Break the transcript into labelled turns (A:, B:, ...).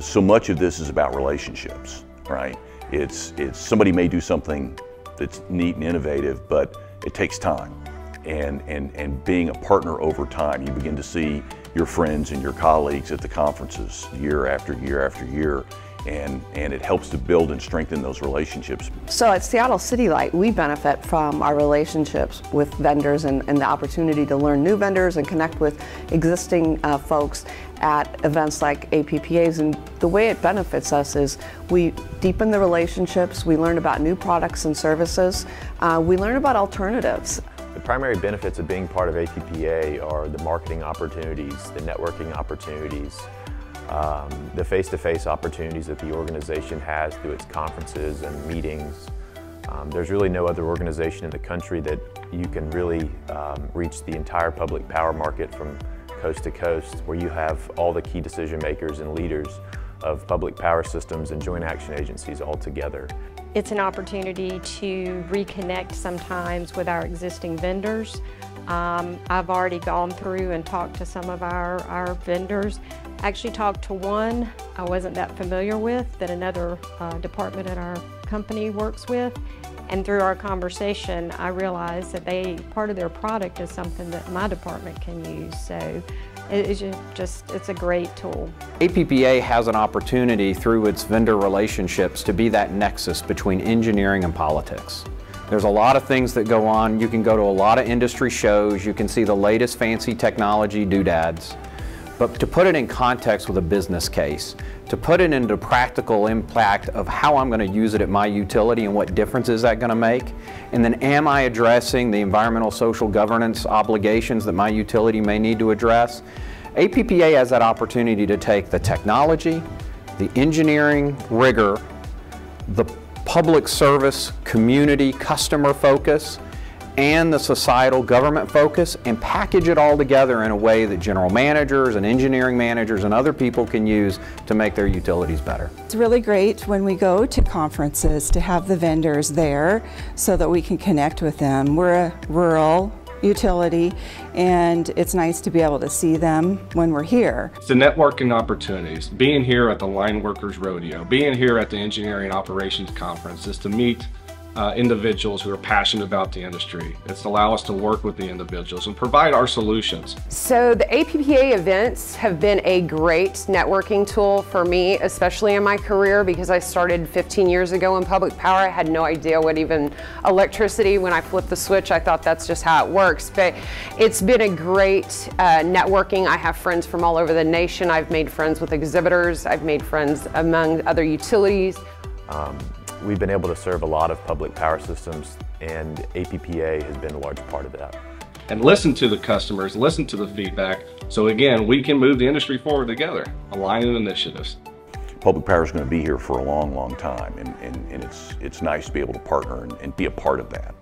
A: So much of this is about relationships, right? It's, it's somebody may do something that's neat and innovative, but it takes time. And, and, and being a partner over time, you begin to see your friends and your colleagues at the conferences year after year after year and, and it helps to build and strengthen those relationships.
B: So at Seattle City Light, we benefit from our relationships with vendors and, and the opportunity to learn new vendors and connect with existing uh, folks at events like APPAs. And the way it benefits us is we deepen the relationships, we learn about new products and services, uh, we learn about alternatives.
C: The primary benefits of being part of APPA are the marketing opportunities, the networking opportunities, um, the face-to-face -face opportunities that the organization has through its conferences and meetings. Um, there's really no other organization in the country that you can really um, reach the entire public power market from coast to coast where you have all the key decision makers and leaders of public power systems and joint action agencies all together.
D: It's an opportunity to reconnect sometimes with our existing vendors. Um, I've already gone through and talked to some of our, our vendors actually talked to one I wasn't that familiar with that another uh, department at our company works with. And through our conversation, I realized that they part of their product is something that my department can use. So it's just it's a great tool.
E: APPA has an opportunity through its vendor relationships to be that nexus between engineering and politics. There's a lot of things that go on. You can go to a lot of industry shows. You can see the latest fancy technology doodads. But to put it in context with a business case, to put it into practical impact of how I'm going to use it at my utility and what difference is that going to make, and then am I addressing the environmental social governance obligations that my utility may need to address, APPA has that opportunity to take the technology, the engineering rigor, the public service, community, customer focus, and the societal government focus and package it all together in a way that general managers and engineering managers and other people can use to make their utilities better.
F: It's really great when we go to conferences to have the vendors there so that we can connect with them. We're a rural utility and it's nice to be able to see them when we're here.
G: It's the networking opportunities, being here at the Line Workers Rodeo, being here at the Engineering Operations Conference is to meet uh, individuals who are passionate about the industry. It's allow us to work with the individuals and provide our solutions.
H: So the APPA events have been a great networking tool for me, especially in my career because I started 15 years ago in public power. I had no idea what even electricity, when I flipped the switch, I thought that's just how it works. But it's been a great uh, networking. I have friends from all over the nation. I've made friends with exhibitors. I've made friends among other utilities.
C: Um, We've been able to serve a lot of public power systems and APPA has been a large part of that.
G: And listen to the customers, listen to the feedback, so again, we can move the industry forward together, aligning initiatives.
A: Public power is going to be here for a long, long time, and, and, and it's, it's nice to be able to partner and, and be a part of that.